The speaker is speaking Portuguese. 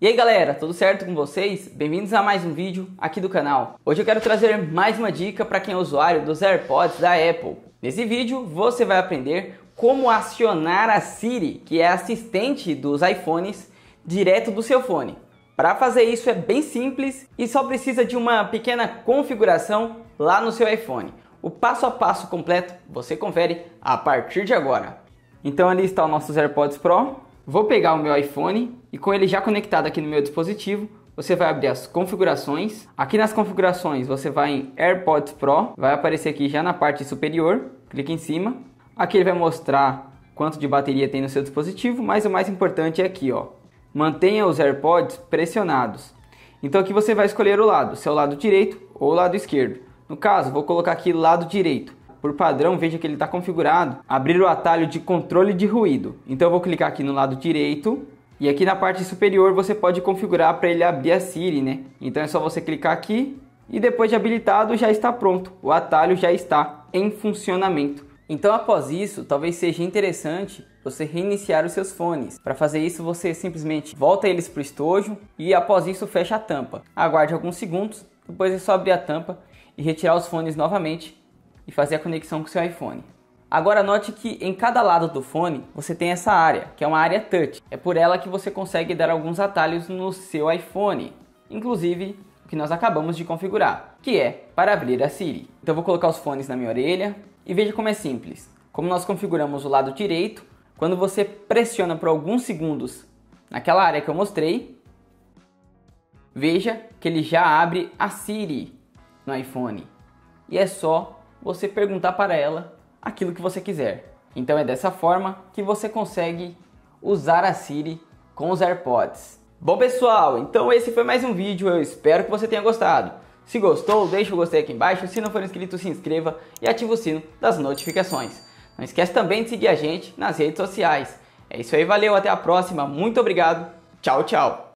E aí galera, tudo certo com vocês? Bem-vindos a mais um vídeo aqui do canal. Hoje eu quero trazer mais uma dica para quem é usuário dos AirPods da Apple. Nesse vídeo você vai aprender como acionar a Siri, que é assistente dos iPhones, direto do seu fone. Para fazer isso é bem simples e só precisa de uma pequena configuração lá no seu iPhone. O passo a passo completo você confere a partir de agora. Então ali está o nosso AirPods Pro. Vou pegar o meu iPhone e com ele já conectado aqui no meu dispositivo, você vai abrir as configurações. Aqui nas configurações você vai em AirPods Pro, vai aparecer aqui já na parte superior, clique em cima. Aqui ele vai mostrar quanto de bateria tem no seu dispositivo, mas o mais importante é aqui, ó. Mantenha os AirPods pressionados. Então aqui você vai escolher o lado, seu lado direito ou lado esquerdo. No caso, vou colocar aqui lado direito por padrão, veja que ele está configurado, abrir o atalho de controle de ruído. Então eu vou clicar aqui no lado direito e aqui na parte superior você pode configurar para ele abrir a Siri, né? Então é só você clicar aqui e depois de habilitado já está pronto. O atalho já está em funcionamento. Então após isso, talvez seja interessante você reiniciar os seus fones. Para fazer isso, você simplesmente volta eles para o estojo e após isso fecha a tampa. Aguarde alguns segundos, depois é só abrir a tampa e retirar os fones novamente e fazer a conexão com seu iPhone. Agora note que em cada lado do fone você tem essa área, que é uma área touch. É por ela que você consegue dar alguns atalhos no seu iPhone, inclusive o que nós acabamos de configurar, que é para abrir a Siri. Então vou colocar os fones na minha orelha e veja como é simples. Como nós configuramos o lado direito, quando você pressiona por alguns segundos naquela área que eu mostrei, veja que ele já abre a Siri no iPhone. E é só você perguntar para ela aquilo que você quiser. Então é dessa forma que você consegue usar a Siri com os AirPods. Bom pessoal, então esse foi mais um vídeo, eu espero que você tenha gostado. Se gostou, deixa o gostei aqui embaixo, se não for inscrito se inscreva e ative o sino das notificações. Não esquece também de seguir a gente nas redes sociais. É isso aí, valeu, até a próxima, muito obrigado, tchau, tchau.